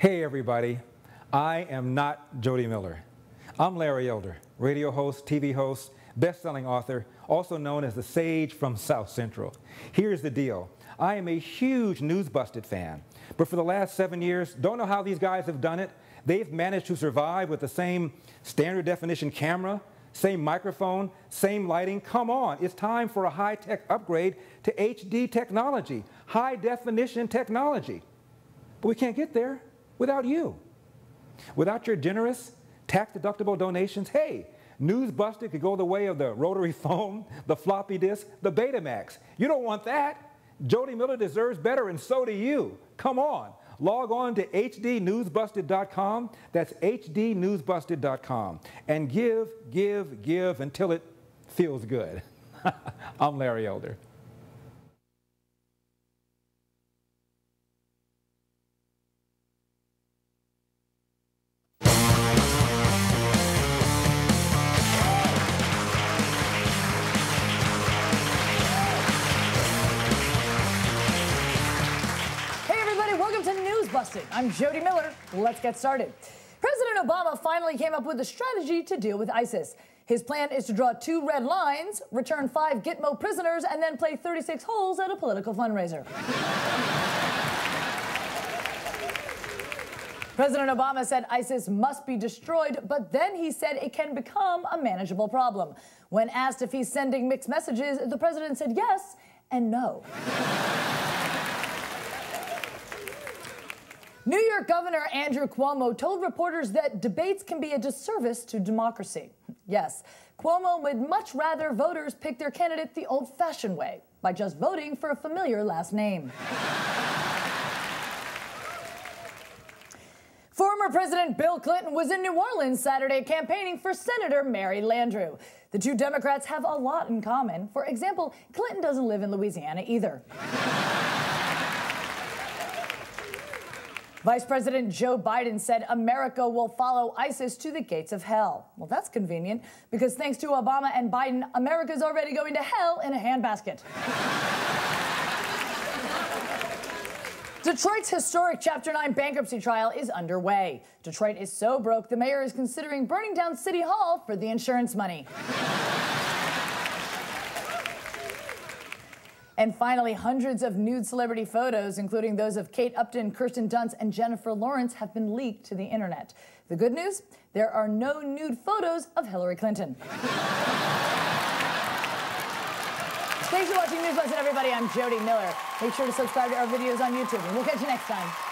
Hey, everybody. I am not Jodi Miller. I'm Larry Elder, radio host, TV host, best selling author, also known as the Sage from South Central. Here's the deal I am a huge NewsBusted fan, but for the last seven years, don't know how these guys have done it. They've managed to survive with the same standard definition camera, same microphone, same lighting. Come on, it's time for a high tech upgrade to HD technology, high definition technology. But we can't get there without you. Without your generous, tax deductible donations, hey, NewsBusted could go the way of the rotary phone, the floppy disk, the Betamax. You don't want that. Jodi Miller deserves better, and so do you. Come on. Log on to hdnewsbusted.com. That's hdnewsbusted.com. And give, give, give until it feels good. I'm Larry Elder. I'm Jodi Miller. Let's get started. President Obama finally came up with a strategy to deal with ISIS. His plan is to draw two red lines, return five Gitmo prisoners, and then play 36 holes at a political fundraiser. President Obama said ISIS must be destroyed, but then he said it can become a manageable problem. When asked if he's sending mixed messages, the president said yes and no. New York Governor Andrew Cuomo told reporters that debates can be a disservice to democracy. Yes, Cuomo would much rather voters pick their candidate the old fashioned way, by just voting for a familiar last name. Former President Bill Clinton was in New Orleans Saturday campaigning for Senator Mary Landrieu. The two Democrats have a lot in common. For example, Clinton doesn't live in Louisiana either. Vice President Joe Biden said America will follow ISIS to the gates of hell. Well, that's convenient because thanks to Obama and Biden, America's already going to hell in a handbasket. Detroit's historic Chapter 9 bankruptcy trial is underway. Detroit is so broke, the mayor is considering burning down City Hall for the insurance money. And finally, hundreds of nude celebrity photos, including those of Kate Upton, Kirsten Dunst, and Jennifer Lawrence, have been leaked to the internet. The good news? There are no nude photos of Hillary Clinton. Thanks for watching NewsBusted, everybody. I'm Jodi Miller. Make sure to subscribe to our videos on YouTube, and we'll catch you next time.